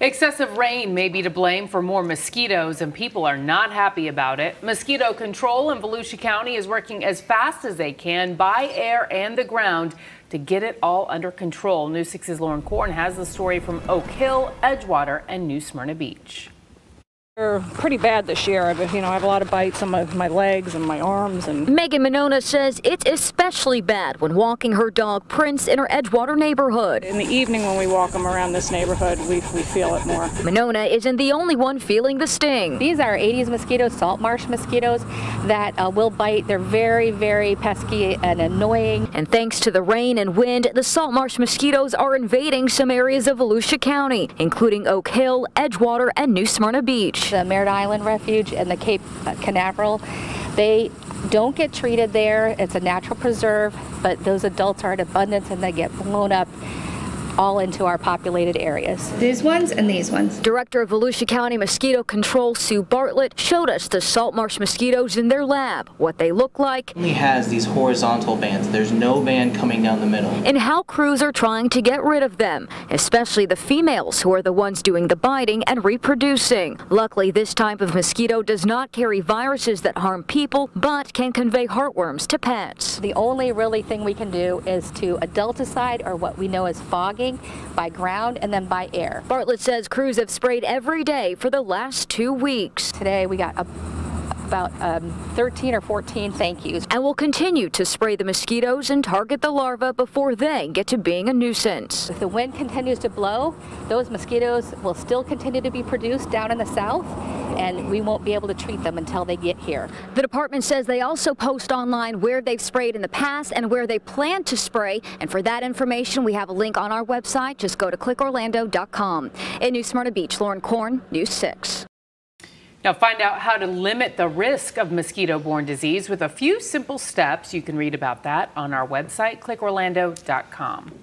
Excessive rain may be to blame for more mosquitoes, and people are not happy about it. Mosquito control in Volusia County is working as fast as they can by air and the ground to get it all under control. News 6's Lauren Corn has the story from Oak Hill, Edgewater, and New Smyrna Beach. They're pretty bad this year. I've, you know, I have a lot of bites on my, my legs and my arms. And Megan Monona says it's especially bad when walking her dog Prince in her Edgewater neighborhood. In the evening when we walk them around this neighborhood, we, we feel it more. Monona isn't the only one feeling the sting. These are Aedes mosquitoes, salt marsh mosquitoes that uh, will bite. They're very, very pesky and annoying. And thanks to the rain and wind, the salt marsh mosquitoes are invading some areas of Volusia County, including Oak Hill, Edgewater, and New Smyrna Beach the Merritt Island Refuge and the Cape uh, Canaveral. They don't get treated there. It's a natural preserve, but those adults are in abundance and they get blown up all into our populated areas. These ones and these ones. Director of Volusia County Mosquito Control Sue Bartlett showed us the salt marsh mosquitoes in their lab, what they look like. It only has these horizontal bands. There's no band coming down the middle. And how crews are trying to get rid of them, especially the females who are the ones doing the biting and reproducing. Luckily, this type of mosquito does not carry viruses that harm people, but can convey heartworms to pets. The only really thing we can do is to adulticide or what we know as fogging by ground and then by air. Bartlett says crews have sprayed every day for the last two weeks. Today we got a about um, 13 or 14 thank yous. And will continue to spray the mosquitoes and target the larvae before they get to being a nuisance. If the wind continues to blow, those mosquitoes will still continue to be produced down in the south and we won't be able to treat them until they get here. The department says they also post online where they've sprayed in the past and where they plan to spray. And for that information, we have a link on our website. Just go to clickorlando.com. In New Smyrna Beach, Lauren Korn, News 6. Now find out how to limit the risk of mosquito-borne disease with a few simple steps. You can read about that on our website, clickorlando.com.